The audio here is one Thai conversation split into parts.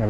ไง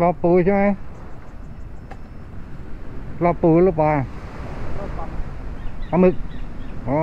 รอปูใช่ไหมรอปูหรือปลาปลาหมึกอ๋อ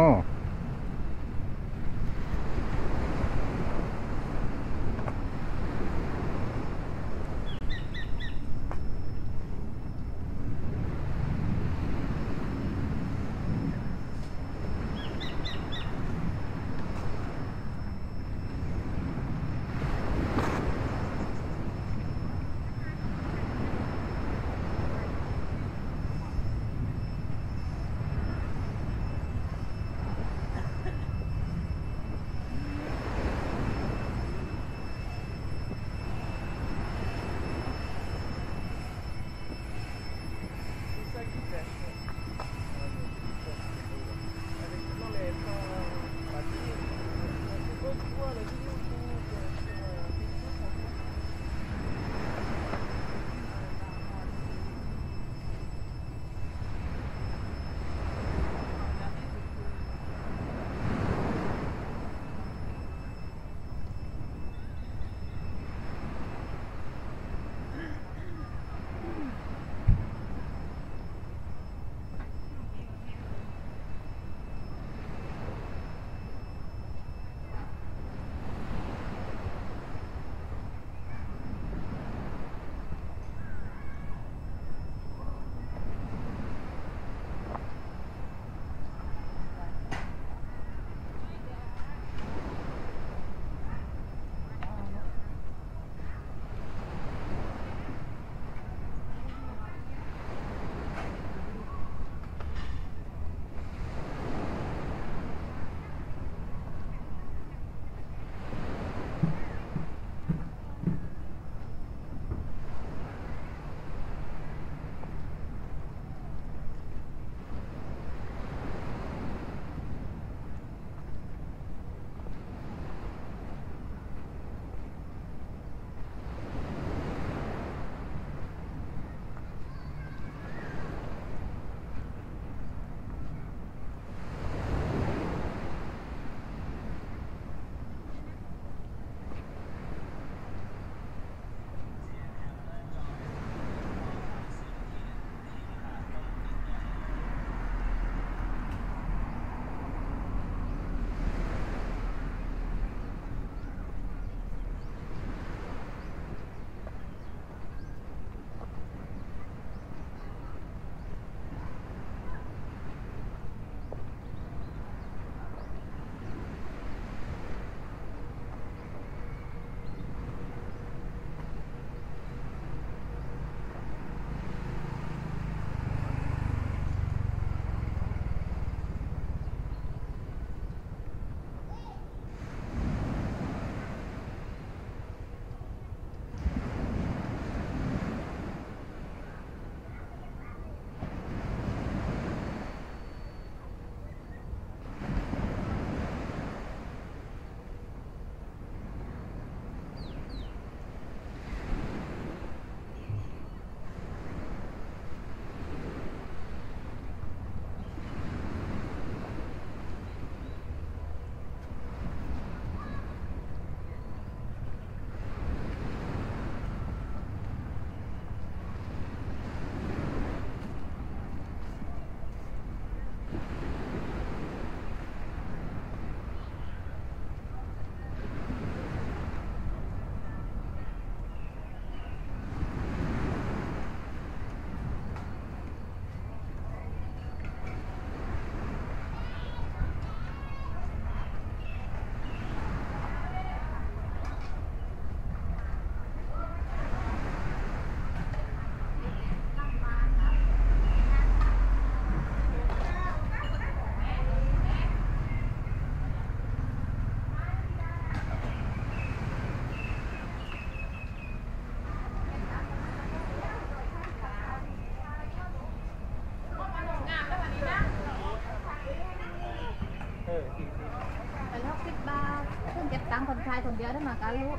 biar makalu